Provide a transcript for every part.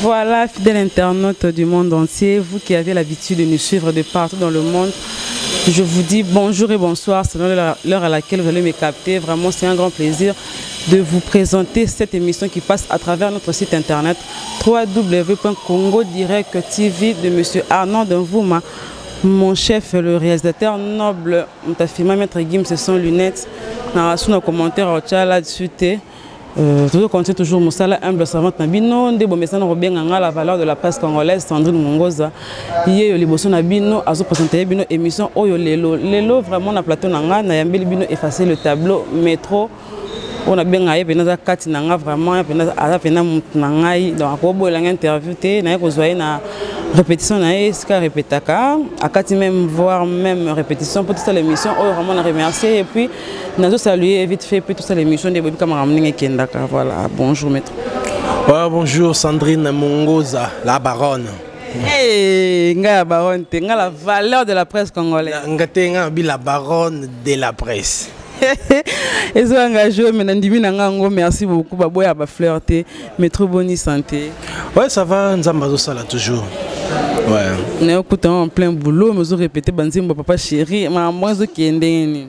Voilà, fidèles internautes du monde entier, vous qui avez l'habitude de nous suivre de partout dans le monde, je vous dis bonjour et bonsoir selon l'heure à laquelle vous allez me capter. Vraiment, c'est un grand plaisir de vous présenter cette émission qui passe à travers notre site internet www.kongo-direct-tv de M. Arnaud Nvouma. Mon chef, le réalisateur noble, on t'a fait maître Guim, c'est sont lunettes. Dans ah, commentaire, là-dessus, tozocontinue euh, toujours mosala humble servante na bino nde bomesana kobenga nga la valeur de la presse congolaise sandrine mongoza yeyo liboso na bino azo presenter bino émission oyo lelo lelo vraiment na plateau na nga nayambeli bino effacer le tableau métro oyo nabenga ye mpenza aza kati na nga vraiment aza mpenza motu na ngai donc akoboyela nga interview te naye kozwa ye na répétition na ye esika arepetaka akati même voir même répétition mpo tosala émission oyo vraiment na remercier et puis nazosalue ye vite fait mpe tosala émission nde boyebi ka makambo ndenge ekendaka voilà bonjour maître Voilà, bonjour Sandrine Mongoza, la baronne. Hey, nga la baronne te nga la valeur de la presse congolaise nga te nga bi la baronne de la presse ezoka nga jour me nandimi na nga yango merci beaucoup baboya bafleur te mais trop boni santé ouais ça va nzambe azosala toujours ouais. nayokuta en plein boulot mais ozorépéte banzembo papa chéri makambo ezokende ndenge nini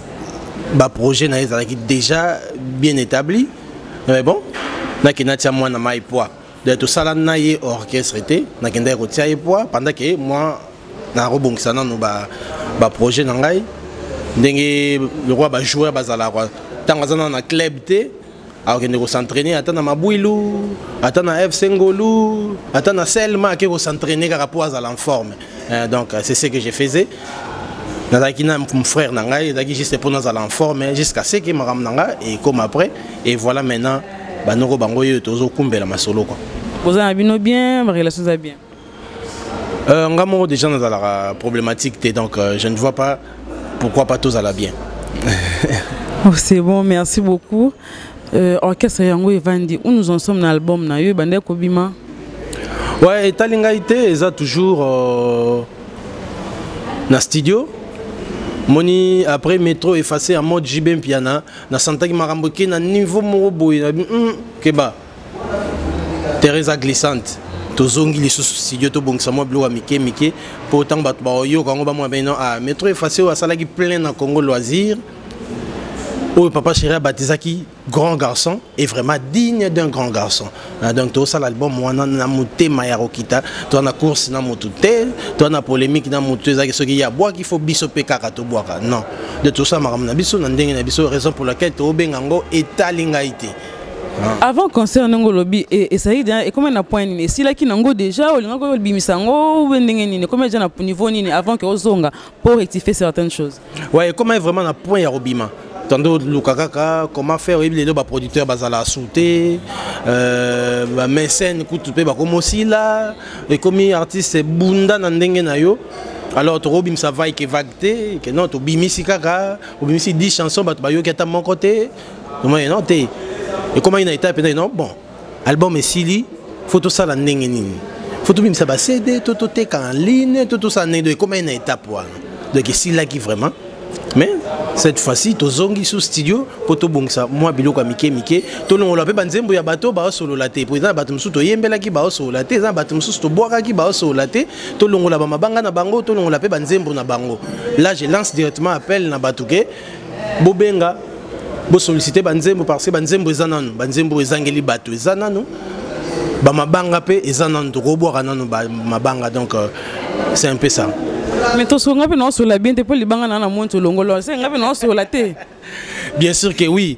ba projet na ye ezalaki déjà bien établi mais bon nakende atia mwana mai poa donc tosala na ye orchestre te nakendaki kotia ye poa pendant ke mwa nakobongisa nano baprojet na ngai ndenge lokola bajoueur bazalaka ntango aza nano na club te akokende kosentraine ata na mabwilu ata na fc ngolu ata na selma ake kosentraine kaka mpo azala en forme euh, donc euh, c'est ce que je faisais nazalaki na frère na ngai ezalaki juste mpo nazala en forme jusqu'à ce que makambo na ngai ekoma après et voilà maintenant banoko bango oyo tozokumbela masolo kua boza na bino bien barelation eza bien euh, nga moko déjà nazalaka problématique te donc euh, je ne vois pas pourquoi pas tozala bien oh, c'est bon merci beaucoup euh, orchestre yango evandi où nous en sommes na album na yo ebandaki kobima ouais etali ngai te eza toujours euh, na studio moni après métro effacé en mode jb mpiana nasantaki makambo ke na niveau moko boye na mm, keba teresa glissante tozongi lisusu studio tobongisa mwa biloko ya mike mike mpo ntango bato baoyoka yango bamona bino ah, metro efase oyo asalaki plein na congo loisir oyo papa chéri abatisaki grand garçon est vraiment digne d'un grand garçon ah, donc tosala album wana na motema ya kokita toza na course na motu te toza na polémique na motu ezalaki soki ye abwaki fo biso mpe kaka tobwaka non de tosala makambo na biso na ndenge na biso raison pour laquelle tobenga yango etali ngai te Ah. avant concert ndenge olobi e, ezali deja ekomi na point nini esilaki nango deja olingaki olibimisa yango obe ndenge nini ekomi deja na niveau nini avant ke ozonga pour rectifier certaines choses ouais ekomi vraiment na point ya kobima tando luka kaka comment faire oyebi lelo baproducteur bazala soute euh, bamécène kutu mpe bakomi osila ekomi artiste ebunda na ndenge na yo alors tokobimisa vaike vague te ke non tobimisi kaka obimisi 10 chanson bato bayoki ata moko te omoni non te ekomaki na etat mpenza non bon album esili fo tosala ndenge nini fo tobimisa ba cd to toteka en ligne to tosala ndenge donc ekomaki na étape wana donc esilaki vraiment mais cette fois-ci tozongi sous studio mpo tobongisa mwa biloko ya mike mike tolongola mpe banzembo ya bato baosolola te mpo eza na bato mosusu toyembelaki baosolola te eza na bato mosusu tobwakaki baosolola te tolongola bamabanga na bango tolongola mpe banzembo na bango là je lance directement appel na bato ke bobenga bosollicite banzembo parce que banzembo eza nanu banzembo ezangeli bato eza nanu bamabanga mpe eza nanu tokobwaka nanu bamabanga donc euh, c'est un peu ça mais tosolo nga mpe naosola bien te mpo libanga na na monti olongolo se nga mpe naosola te bien sûr que oui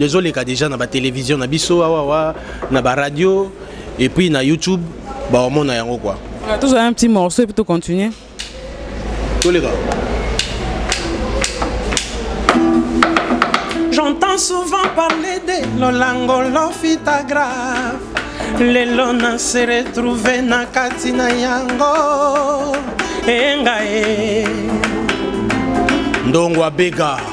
ezoleka deja na batelevision na biso awawa na baradio epuis na youtube baomona yango kua tozwa un petit morceau epuis tocontinue toleka J'entends souvent parler de Lolango Lofita grave lelo na se retrouve na kati na yango engae ndongo abega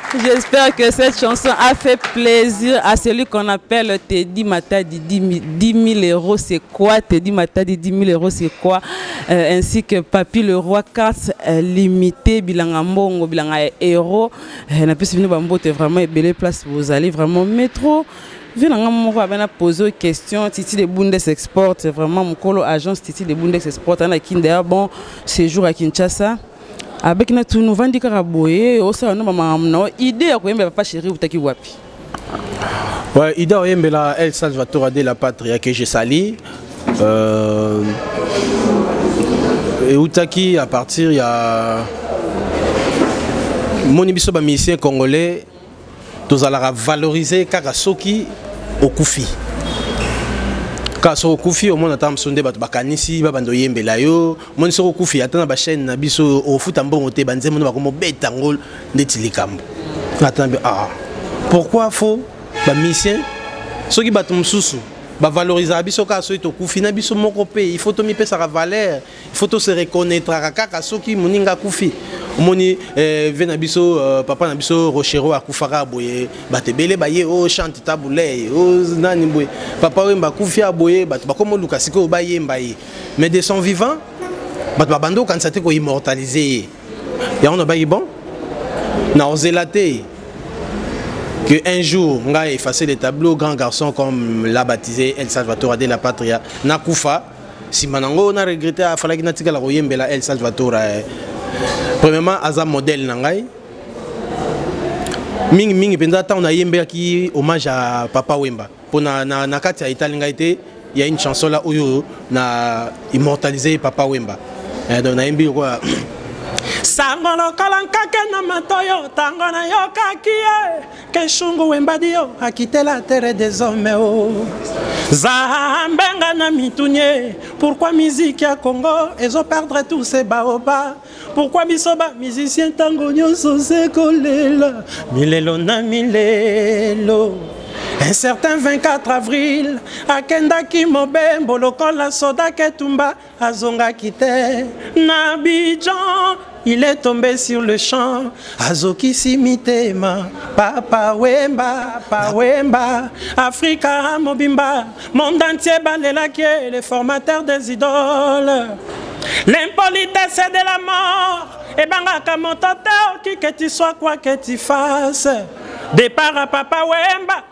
J'espère que cette chanson a fait plaisir à celui qu'on appelle Teddy Matadi 10 000 euros, c'est quoi Teddy Matadi 10 000 euros, c'est quoi euh, Ainsi que Papy le Roi, carte euh, limitée, bilanga mbongo, bilanga euro. Euh, na plus venu bambote vraiment et belle place vous allez vraiment métro. vie na ngai moko abana pose question titi de bundes export vraiment mokolo agence titi de bundes export ana kinda bon séjour à kinshasa avec na tunu ovandi kaka boye osala no bamakambo na yo idée ya koyembela papa chéri outaki wapi ouais, ida oyembela el salvatora de la patria que je sali euh, eutaki à partir ya moni biso bamusicien congolais tozalaka valoriser kaka soki okufi kaka soki okufi omona ata mosusu nde bato bakanisi babanda oyembela yo omoni soki okufi ata na bachaine na biso ofuta mbongo te banzembo nde bakomobeta yango ndeti likambo ata na ah pourquoi fo bamisien soki bato mosusu bavalorisaka biso kaka soki tokufi na biso moko mpe il faut tomipesaka valeur il faut tose reconnaîtraka kaka soki moninga akufi omoni eh, ve na biso euh, papa na biso rochero akufaka boye bato ebele baye o oh, chante tabuley o oh, nani boye papa wemba akufi ya boye bato bakoma oluka sikoyo bayemba ye mais de son vivant bato babandi okanisa te koimmortalise ye yango nabaki bon na ozela te que un jour ngai effacer le tableau grand garçon comme l'a baptisé el salvator de la patria nakufa nsima na yango na regrete afalaki natikala koyembela el salvatora eh. premièrement aza modèle na ngai mingi mingi mpenza ntango nayembelaki hommage ya papa wemba mpo na, na, na kati ya etali ngai te ya une chanson la oyo na immortalise papa wemba eh, donc nayembi lokola sango lokola nkake na matoyo ntango nayokaki ye eh. keshungu wembadio akitela tere des hommes o oh. zambe nga na mitunie pourkui miziki ya congo ezo perdre tout se baoba pourkui biso ba musicien ntango nyonso se kolela milelo na milelo un certain 24 avril akendaki mobembo lokola soda ketumba azongaki te na bijan il est tombé sur le champ azokisi mitema papa wemba papa wemba afrika mobimba monde entier balelaki ye le formateur des idoles l'impolitesse de la mort ebangaka moto te oki que tu sois quoi que tu fasses départ à papa wemba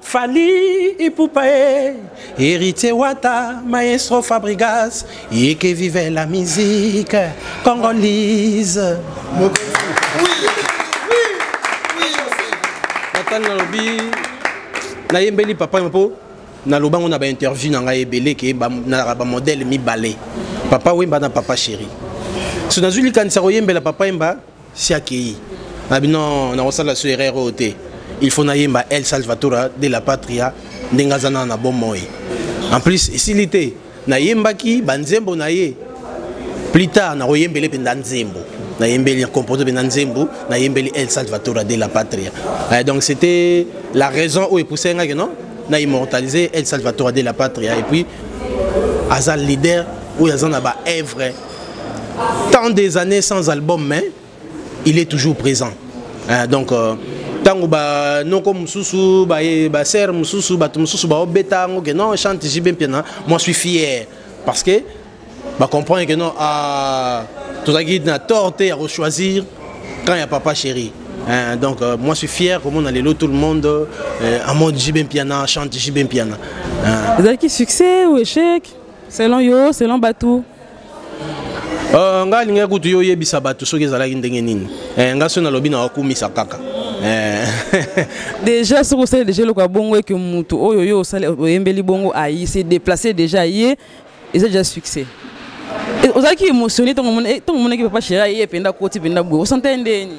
Fali Ipupa e Héritier Wata Maestro Fabrigas Et que vive la musique congolaise Oui, oui, oui, oui, Nathan Nalobi nayembeli papa mpo naloba ngo na bainterview na ngai ebele ke nazalaka bamodele mibale papa wemba na papa chéri so nazwi likanisa koyembela papa yemba si akei na bino nakosala so erreur oyo te il faut nayemba el salvatora de la patria ndenge aza nana na bomoi en plus esili te nayembaki banzembo na ye plus tard nakoyembele mpenza nzembo nayembeli composé mpenza nzembo nayembeli el salvatora de la patria eh, donc c'était la raison oyo epoussai ngaki non na immortaliser el salvatora de la patria et puis aza leader oyo aza na baœuvre tant des années sans album mais il est toujours présent euh, donc euh, ntango banoko mosusu basere mosusu bato mosusu baobeta yango ke non chante jibe mpiana moi suis fier parce que bacomprendre ke non ah, tozalaki na tort te ya kochoisir quand ya papa chéri Hein, donc euh, moi je suis fier comment on a lelo tout le monde euh, en mode JB Mpiana chante JB Mpiana. Hein. Vous avez qui succès ou échec Selon yo, selon Batou Uh, nga alingaki kutu yo oyebisa bato soki ezalaki ndenge nini eh, nga soki nalobi na wakumisa kaka eh. déjà soki osali déjà eloko ya bongo eke motu oyo yo osali oyembeli bongo ayi se déplace déjà ye eza déjà succès ozalaki émotionné ntango omonaki papa chéri aye mpenza koti mpenza boye osantaki ndeni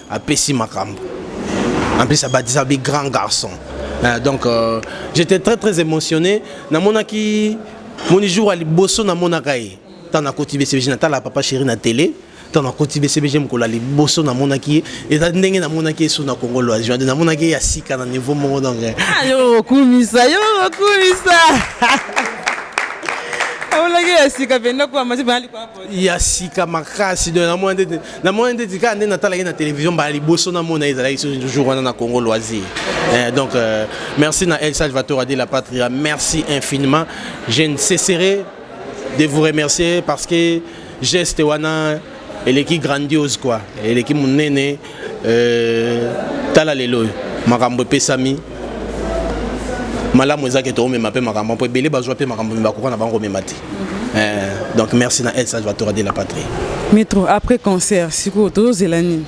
apesi makambo en plus abatisa bi grand garçon euh, donc euh, j'étais très très émotionné namonaki moni jour ya liboso namonaka ye ntango nakoti bcbg natala papa chéri na télé ntango nakoti bcbg mokolo ya liboso namonaki ye eza ndenge namonaki ye so na congo loisir de namonaki ye ya sika na niveau moko donc ah, yo okumisa yo okumisa amonaki ye ya sika mpenza kuamasi ya sika makasi donc namona ndeti namona ndeti kaka nde natalaki na télévision mbala liboso namona ezalaki toujours wana na congo loisir eh, donc euh, merci na el salvator de la patria merci infiniment je ne cesserai de vous remercier parce que geste wana eleki grandiose quoi eleki monene Euh, tala lelo oyo makambo epesami malamu eza ke toomema mpe makambo mpo ebele bazwa mpe makambo me bakoka na bango komema te mhm. eh, donc merci na el salvatora de la patrie metro après concert sikoyo tozozela nini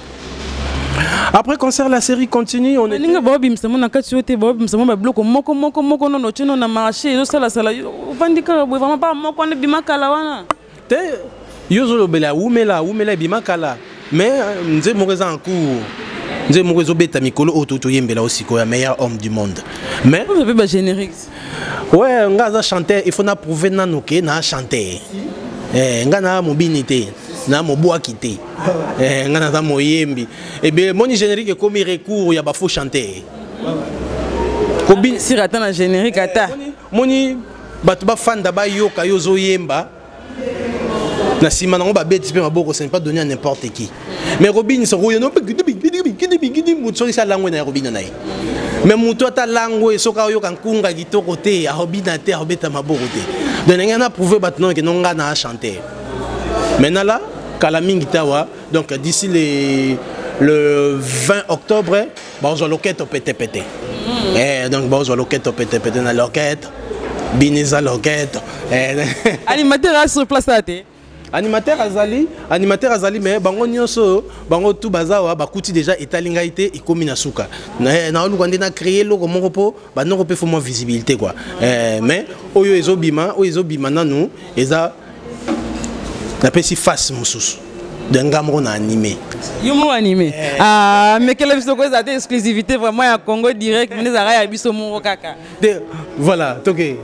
après concert la série continue on elinga baobimisa mo na kati yo te baobimisa mo babiloko moko moko moko nono tino na marché ezosalasala ofandi kaka boye vraimen pa moko wana ebima kala wana te yo ozolobela awumela awumela ebima kala mais euh, nze moko eza en cours nze moko ezobeta mikolo oyo to toyembela o sikoyo ya meilleur homme du monde mais mpe bagénérique ouais nga aza chanteur il faut na prouve nano ke na chanteur eh, nga na mobini te na mobwaki te eh, nga naza moyembi ebe eh moni générique ekomi recours ya bafaux chanteur kobisira ata na générique ata moni bato bafanda bayoka yo ozoyemba na nsima nango babeti mpe maboko ce n'est pas donné à n'importe qui mais kobinisa koyeno moto soki salango na ye kobina na ye mais moto ata lango ye soki ayoka nkunga kitoko te akobina te akobeta maboko te donc ndenge na prouve bato noke no ngai na chanter maintenant la kala mingi tawa donc d'ici le, le 20 octobre bakozwa loketo petepete mm. eh, donc bakozwa loketo petepete na loketo bini eza loketo eh. animateur a sur place a te animateur azali animateur azali me bango nyonso bango tu bazawa bakuti deja etali ngai te ekomi na suka naoluka nde na créer loko moko mpo banoko mpe fo mwa visibilité kua eh, mais oyo ezobima oyo ezobima nanu eza napesi face mosusu de nga moko na anime yo moko anime eh. ah, mekele biso ko eza te exclusivité vraiment ya congo direct mene ezalaka ya biso moko kaka voilà toke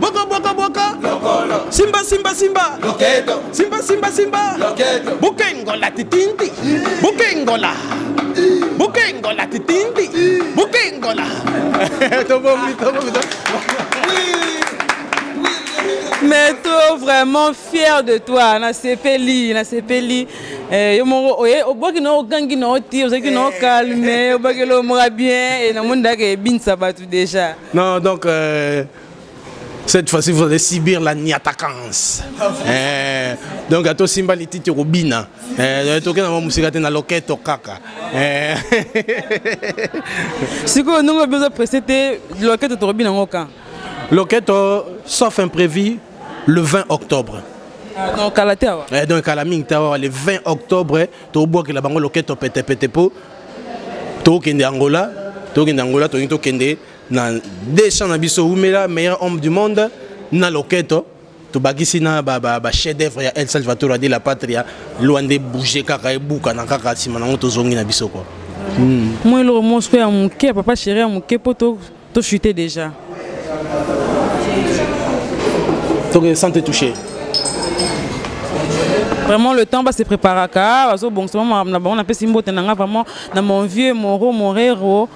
Boko boko boko. Lokolo. Simba simba simba. Loketo. Simba simba simba. Loketo. Bukengola titinti. Bukengola. Bukengola titinti. Bukengola. Tobomi tobomi tobomi. mais to vraiment fier de toi nasepeli nasepeli eh, yo moko oye obwaki na ogangi na oti ozalaki na ocalme eh. obwakeli omoka bien e namoni ndaka ebinisa bato déjà non donc euh, cette fois-ci vous allez subir la niatakance eh, donc ato simba lititi okobina eh, toke na mwa mosika te na loketo kaka eh. sikoyo ndenge obi oza presse te loketo tokobina yango ka loketo sauf imprévu le 20 octobre ah, donc kala te awa eh, donc kala mingi te awa le 20 octobre tobwakela bango loketo petepete mpo tokokende angola tokokende angola tolingi tokende na deux chants na biso wumela meilleur homme du monde na loketo tobakisi na bachef d'œuvre ya el salvador de la patria lwa nde bouge kaka ebukana kaka nsima nango tozongi na biso kua hmm. moi eloko mosiko ya moke ya papa chéri ya moke mpo tochute déjà toke sans te toucher vraiment le temps base préparaka bazobongisa na bango napesi mbote na nga vraiment na mon vieux moro morero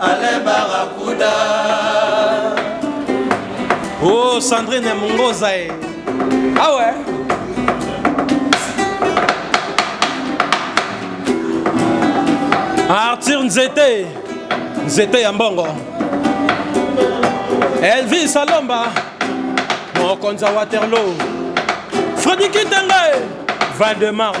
Alain Barracuda Oh Sandrine Mongoza eh. Ah ouais Arthur Nzete Nzete ya mbongo Elvis Alomba Mokonza Waterloo Freddy Kitenge Val de Marne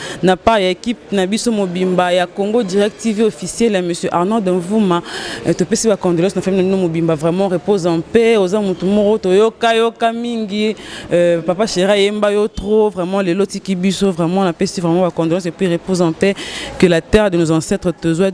na part ya équipe na biso mobimba ya Congo Direct TV officiel ya monsieur Arnold Mvuma eh, topesi ba condoléances na famille no mobimba vraiment repose en paix oza mutu moko toyoka yoka mingi euh, papa Chera yemba yo trop vraiment lelo tiki biso vraiment na pesi vraiment ba condoléances et puis repose en paix que la terre de nos ancêtres te soit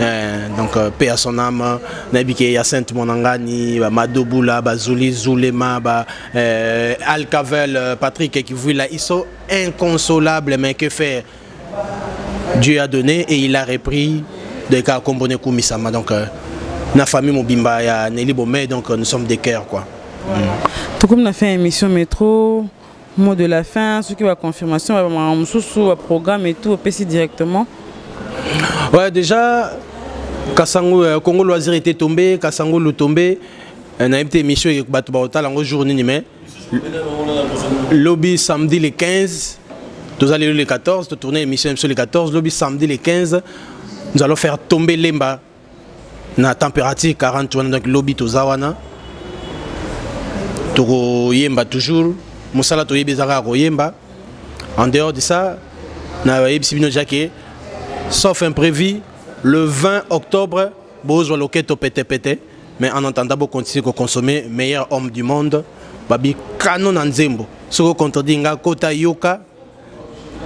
Eh, donc euh, paix à son âme nayebi ke ya sainte monangani bamadobula bazuli zulema ba euh, alcavel euh, patrick kivuila ils sont inconsolables mais que faire dieu a donné et il a repris de ka kombone kumisama donc euh, na famille mobimba ya neli bomei donc euh, nous sommes des cœurs quoi mm. tokomi na fin ya émission métro mot de la fin soki ba confirmation ba makambo mosusu ba programme et tout opesi directement ouais déjà kasango euh, congo loisir était tombé kasango lo tombé euh, nayebi te émission bato bakotala yango jour nini mais lobi samedi le 15 tozali lelo le 14 totourne émission ya biso le 14 lobi samedi le 15 nous allons faire tomber lemba na température 40 wana donc lobi toza wana tokoyemba toujours mosala toyebi eza kaka koyemba en dehors de ça nayebisi bino deja ke sauf imprévu le 20 octobre bozwa loketo petepete mais en entendant bocontinue koconsommer meilleur homme du monde babi kano na nzembo soki ocontredire nga kota yoka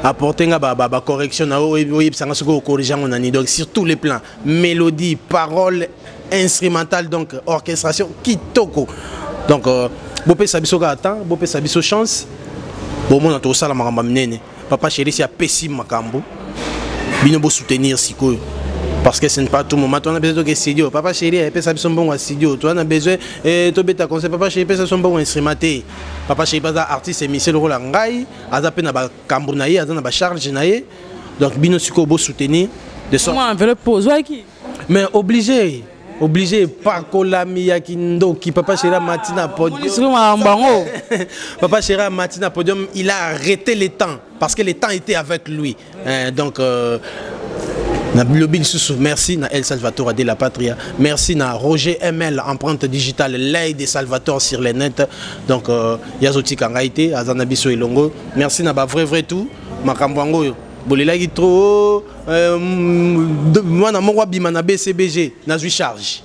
apporter nga ba, ba, ba correction na oyebisa nga soki okorige yango nani donc sur tous les plans mélodie parole instrumentale donc orchestration kitoko donc euh, bopesa biso kaka temps bopesa biso chance bomona tokosala makambo ya minene papa chéris apesi makambo bino bosoutenir sikoyo parce que ce n'est pas tout moment toana besoin toke studio papa chéri epesa biso mbongo ya studio toana besoin eh, tobeta conseil papa chéri epesa biso mbongo ya instrument te papa chéri baza artiste emisio lokola ngai aza pe na ba kambu na ye aza na ba charge na ye donc bino siko bo soutenir de sorte moi enveloppe po ozwaki mais obligé obligé epakolami ya kindoki papa chera mati na podiumbango papa chera mati na podium il a arrêté le temps parce que le temps était avec lui eh, donc euh, na lobi lisusu merci na el salvatore de la patria merci na roger ml empreinte digitale ley de salvatore sur le net donc euh, ye azotika ngai te aza na biso elongo merci na ba vrai vrai tout makambo yango oyo bolelaki trop euh, mwana moko abima na bcbg nazwi charge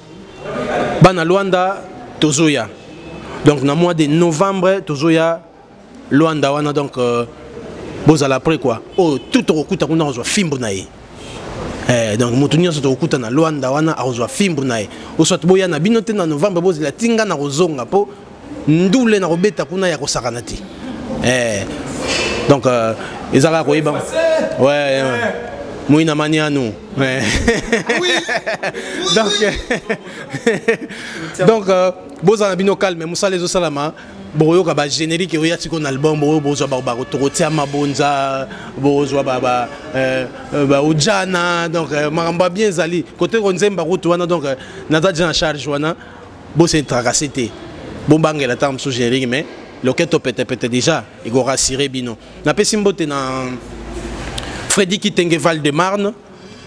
bana Luanda tozoya donc na mois de novembre tozoya Luanda wana donc euh, bozala après quoi oh tout tokokuta kuna kozwa fimbu na ye Eh, donc moto nyonso tokokuta na Luanda wana akozwa fimbu na ye oswat boya na bino te na novembre bozela tinga na kozonga mpo ndule na kobeta kuna ya kosakana te eh. donc euh, ezalaka koyeba ouais, ouais. moyina maniano ouais. donc donc euh, bozala na bino calme mosala ezosalama bokoyoka bagénérique oya sikoyo na album oyo bozwa tokotia mabonza bozwa baojana euh, euh, donc makambo ya bien ezali kote konzemba kutu wana donc naza deja na charge wana Bo se tracasser te. Bon bangela tam sous géring mais loketo pete pete déjà il go rassurer bino. Na pesi mbote na Freddy Kitenge Val de Marne.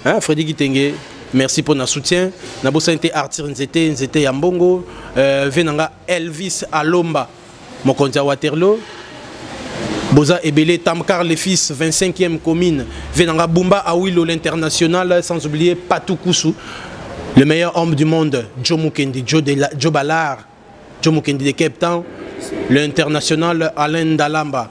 Hein, Freddy Kitenge merci pour notre soutien nabosani te artir nzete nzete ya mbongo euh, venanga elvis alomba mokonzi ya waterloo boza ebele tamkar le fils 25e commune venanga bumba awilo l'international sans oublier patou kusu le meilleur homme du monde joe mukendi joe, de la, joe balar joe mukendi de cape town l'international alain dalamba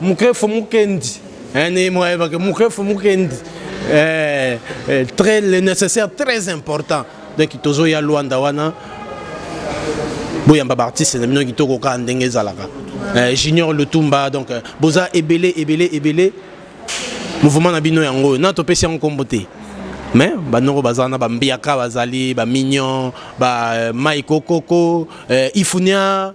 mukefo mukendi eh, ni moyebake mukefo mukendi eh, eh, très le nécessaire très important donc tozoya luanda wana boyamba baartiste na bino kitoko kaka ndenge ezalaka eh, junior lutumba donc eh, boza ebele ebele ebele mouvement na bino yango oyo na topesi yango nkombo te mais banoko baza na bambiaka bazali bamignon ba eh, maikokoko eh, ifunia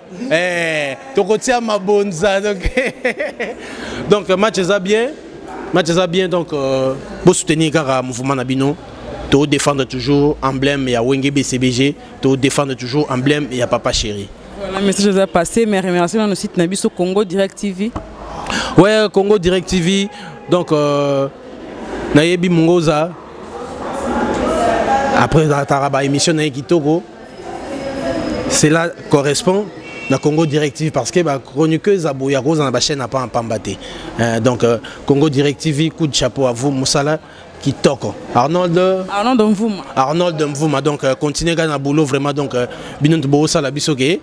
Eh, tokotia mabonza donc donc match eza bien match eza bien donc euh, bo soutenir kaka mouvement na bino to défendre toujours emblème ya Wenge BCBG to défendre toujours emblème ya Papa Chéri voilà message eza passé mais remercie na site na biso Congo Direct TV ouais Congo Direct TV donc euh, nayebi mongoza après ataka ba émission na ye kitoko cela correspond na Congo Directive parce que ba chroniqueuse aboya koza na ba chaîne apa pamba te euh, donc euh, Congo Directive coup de chapeau à vous musala kitoko Arnold Arnold Mvuma Arnold Mvuma donc euh, continuer na boulot vraiment donc euh, bino to bosala biso ke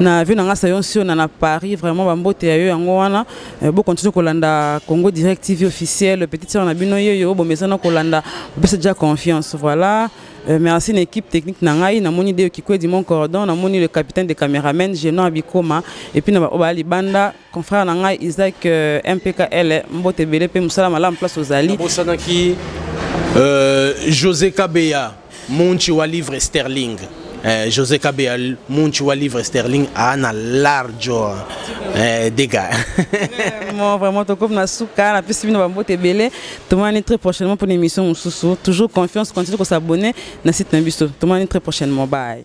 na vie na nga sayon siona na paris vraiment bambote ya yo yango wana eh, bokontinue kolanda congo direct tv officiel petite sœur na bino yeyo bomesana kolanda bopesa déjà confiance voilà Euh, merci na équipe technique na ngai namoni deyo kikwedi mon cordon namoni le capitaine de cameraman genoa bikoma epuis na baoyo baya libanda Confrère na ngai Isaac euh, MPKL mbote ebele mpe mosala malamu place ozali. Bosanaki euh, José Kabeya monchi wa livre sterling. Eh, José Kabeya monchi wa livre sterling ana large eh, dégâts. vraiment vraiment tokomi na suka na pesi bino bambote ebele tomani très prochainement pour une émission mosusu toujours confiance continue kosabonne na site na biso tomani très prochainement bye